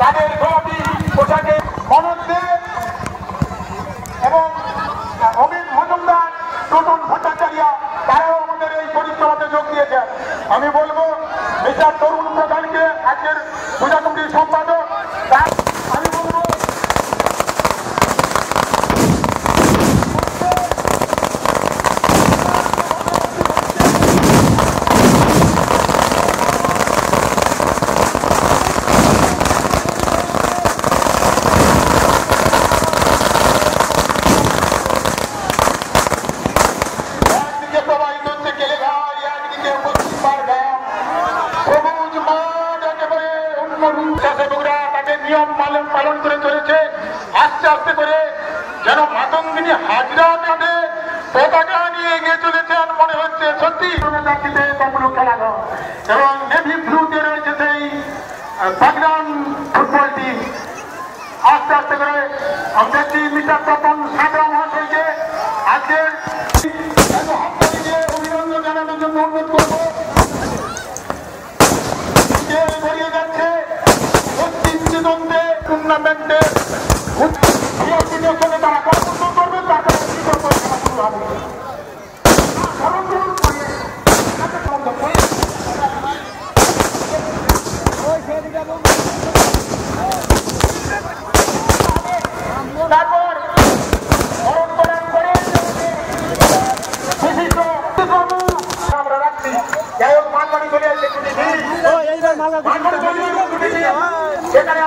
তাদের পোশাকে মনোজ দে এবং অমিত মজুমদার টুটুন ভট্টাচার্য তারাও আমাদের এই পরিক্রমাতে যোগ দিয়েছেন আমি বলব মিস্টার তরুণ 부자동지 손발 চাষেবুকরা তাকে নিয়ম পালন করে চলেছে। আস্তে আস্তে করে যেন মাতঙ্গিনী হাজরা কাঁধে পতাকা নিয়ে এগিয়ে চলেছেন মনে হচ্ছে সত্যি। তমলুক খেলাঘর এবং নেভি ব্লুতে রয়েছে সেই বাগরাম ফুটবল টিম। আস্তে আস্তে করে আমি দেখছি মিস্টার তপন সাঁতরা মহাশয়কে আজকের টুর্নামেন্টে সঙ্গে তারা কর্তব্য করবে তারপরে বিতর্ক খেলা শুরু হবে। তারপর স্মরণ করার বিশিষ্ট আমরা রাখছি যাই হোক মানবাড়ি চলে আসছে ছুটি দিন মানবাড়ি চলে আসছে ছুটি দিন সেখানে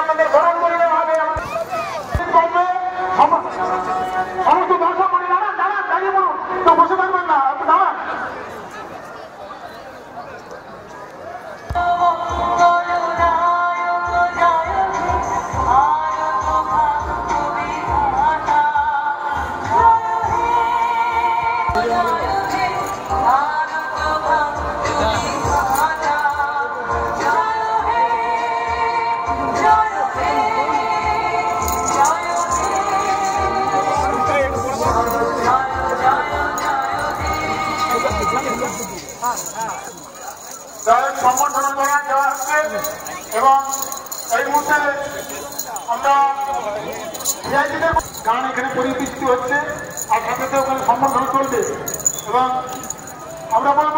তাদের সম্বর্ধনা দেওয়া হচ্ছে এবং এই মুহূর্তে আমরা গান এখানে পরিবৃষ্টি হচ্ছে। এবং আমরা বলব